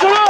Joshua!